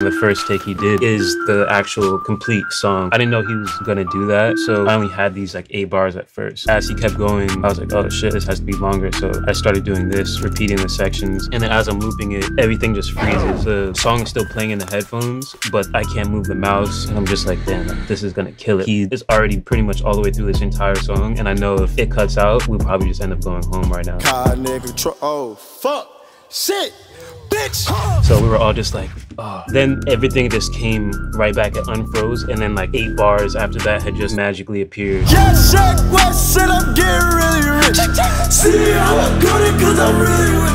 The first take he did is the actual complete song. I didn't know he was gonna do that, so I only had these like eight bars at first. As he kept going, I was like, oh shit, this has to be longer. So I started doing this, repeating the sections, and then as I'm looping it, everything just freezes. The song is still playing in the headphones, but I can't move the mouse, and I'm just like, damn, this is gonna kill it. He is already pretty much all the way through this entire song, and I know if it cuts out, we'll probably just end up going home right now. nigga, oh fuck, shit bitch. So we were all just like, oh. Then everything just came right back at unfroze, and then like eight bars after that had just magically appeared. Yeah, Sheck Wes said I'm getting really rich. See, I'm good cause I'm really shit.